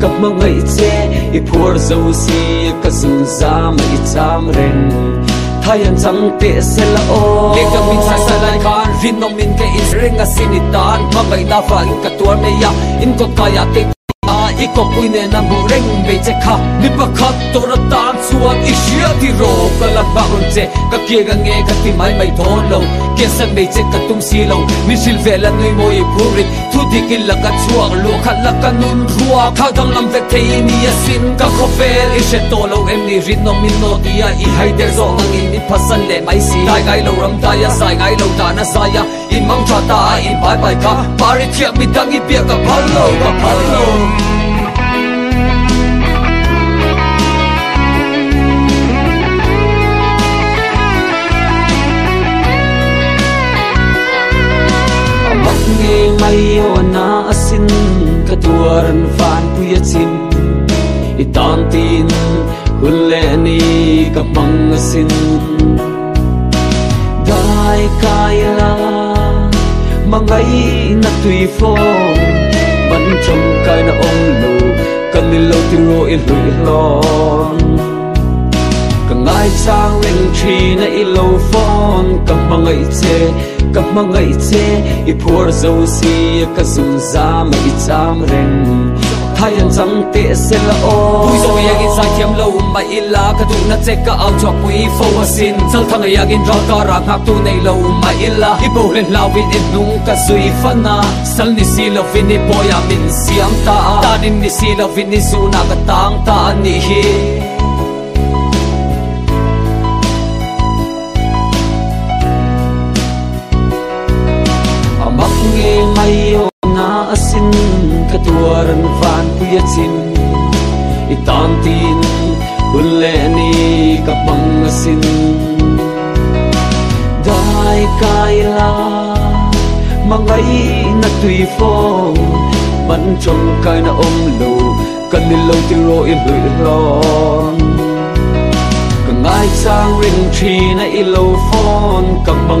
cặp lo ti che kam mangai che si ka zu za mây i ren thayan chang te se la o le ka min sa sa lại khan rin no min ke in ring a sinitan ma bai na fa in ka tuar me ya in ko ka ya na bu reng be che kha ni pa kha to ra tan chuan i shia ti ro ka la ba hun che ka ke ga nge ka ti mai mai thon lo ke san be che ka tum si lo mi sil ve la noi mo i moi phuri thu di ki la ka chuak lo kha la ka nun rua kha dang lam ve te ni a sin ka kho fe i she to lo em ni rin no min no ti ya i hai der zo ang in ni pasan le mai si dai gai lo ram da ya sai gai lo da na sa ya in mang cha ta in bai bai ka pari thia mi dang i bia ka phal lo ka phal lo na asin katuaran van puya chin. Itan tin kapang asin dai kaila mangai na tui fo ban trong kai na ong lo kan ni lo ti ro i lui lo ka ngai chang ring tri na i lo fo ka mangai che ka mangai che i phur zo si ka zum za ma i cham reng thayan sang te se la o. Pui zo ya gin sai thiam lo ma illa ka tu na che ka au chok pui fo wasin chal thang ya gin ra ka ra ngak tu nei lo ma illa i bo le law in in nung ka zui fana sal ni si lo vin ni boya min siam ta ta din ni si lo vin ni su na ka tang ta ni hi. Asin katuaran van puyatin itantin itan tin kapang asin. Dai kaila mangai na tui phong ban trong kai na om lo, kan ni lo ti ro i lui lon kan ngai sang ring tree na i lo phone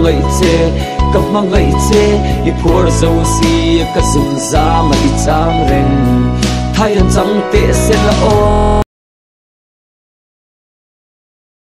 kam mangai che ka mangai che i phur zo si ka zum za ma i cham reng thayan chang te se la o